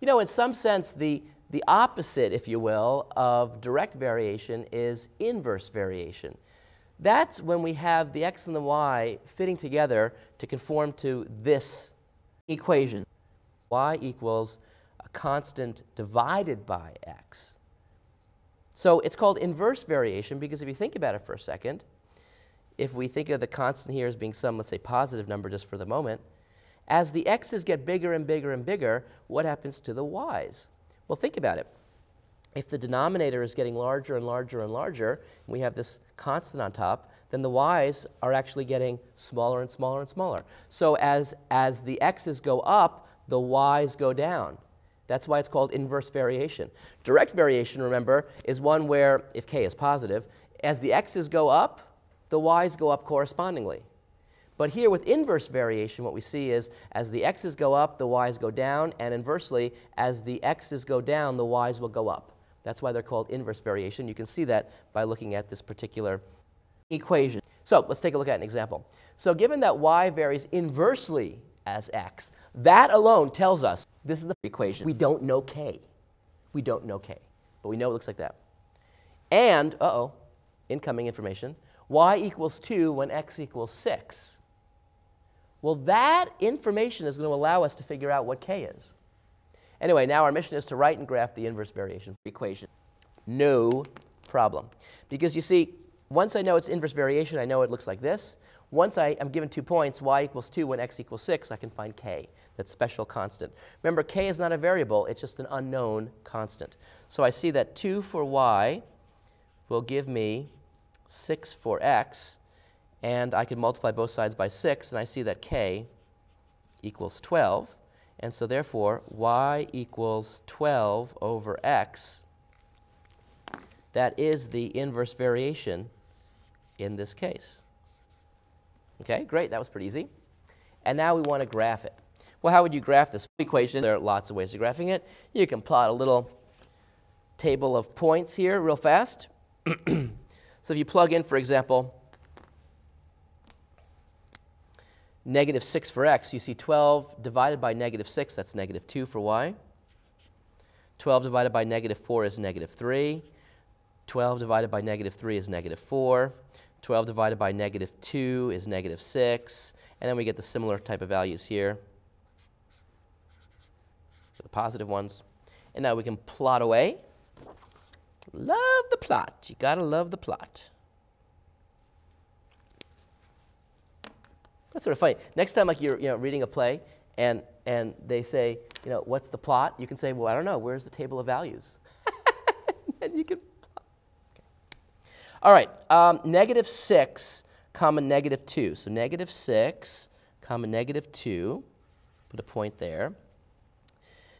You know, in some sense, the, the opposite, if you will, of direct variation is inverse variation. That's when we have the x and the y fitting together to conform to this equation. y equals a constant divided by x. So it's called inverse variation because if you think about it for a second, if we think of the constant here as being some, let's say, positive number just for the moment, as the x's get bigger and bigger and bigger, what happens to the y's? Well, think about it. If the denominator is getting larger and larger and larger, and we have this constant on top, then the y's are actually getting smaller and smaller and smaller. So as, as the x's go up, the y's go down. That's why it's called inverse variation. Direct variation, remember, is one where, if k is positive, as the x's go up, the y's go up correspondingly. But here with inverse variation, what we see is as the x's go up, the y's go down, and inversely, as the x's go down, the y's will go up. That's why they're called inverse variation. You can see that by looking at this particular equation. So let's take a look at an example. So given that y varies inversely as x. That alone tells us this is the equation. We don't know k. We don't know k, but we know it looks like that. And, uh-oh, incoming information, y equals 2 when x equals 6. Well, that information is going to allow us to figure out what k is. Anyway, now our mission is to write and graph the inverse variation equation. No problem. Because you see, once I know it's inverse variation, I know it looks like this. Once I am given two points, y equals 2 when x equals 6, I can find k, that special constant. Remember, k is not a variable, it's just an unknown constant. So I see that 2 for y will give me 6 for x, and I can multiply both sides by 6, and I see that k equals 12. And so therefore, y equals 12 over x. That is the inverse variation in this case. Okay, great, that was pretty easy. And now we want to graph it. Well, how would you graph this equation? There are lots of ways of graphing it. You can plot a little table of points here real fast. so if you plug in, for example, negative 6 for x, you see 12 divided by negative 6, that's negative 2 for y. 12 divided by negative 4 is negative 3. 12 divided by negative 3 is negative 4. 12 divided by negative 2 is negative 6. And then we get the similar type of values here, the positive ones. And now we can plot away. Love the plot. You got to love the plot. That's sort of funny. Next time, like you're you know, reading a play and, and they say, you know, what's the plot? You can say, well, I don't know. Where's the table of values? and you can all right, um, negative 6 comma negative 2. So negative 6 comma negative 2, put a point there.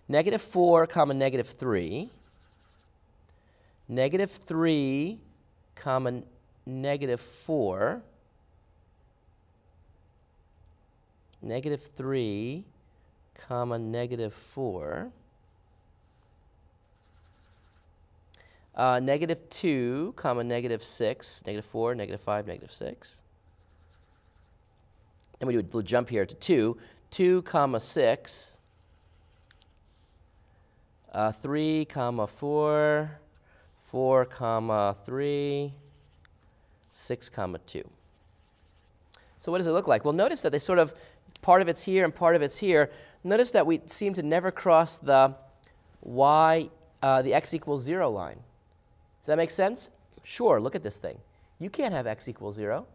Negative 4 comma negative 3. Negative 3 comma negative 4. Negative 3 comma negative 4. Uh, negative 2, comma, negative 6, negative 4, negative 5, negative 6. Then we do a little jump here to 2. 2, comma, 6. Uh, 3, comma, 4. 4, comma, 3. 6, comma, 2. So what does it look like? Well, notice that they sort of, part of it's here and part of it's here. Notice that we seem to never cross the y, uh, the x equals 0 line. Does that make sense? Sure, look at this thing. You can't have x equals 0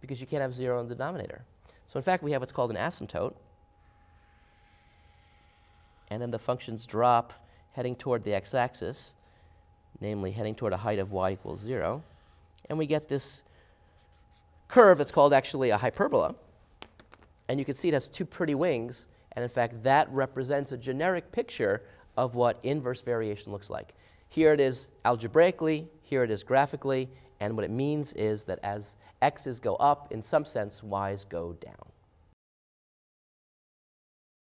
because you can't have 0 in the denominator. So in fact, we have what's called an asymptote. And then the functions drop heading toward the x-axis, namely heading toward a height of y equals 0. And we get this curve that's called actually a hyperbola. And you can see it has two pretty wings. And in fact, that represents a generic picture of what inverse variation looks like. Here it is algebraically, here it is graphically, and what it means is that as x's go up, in some sense, y's go down.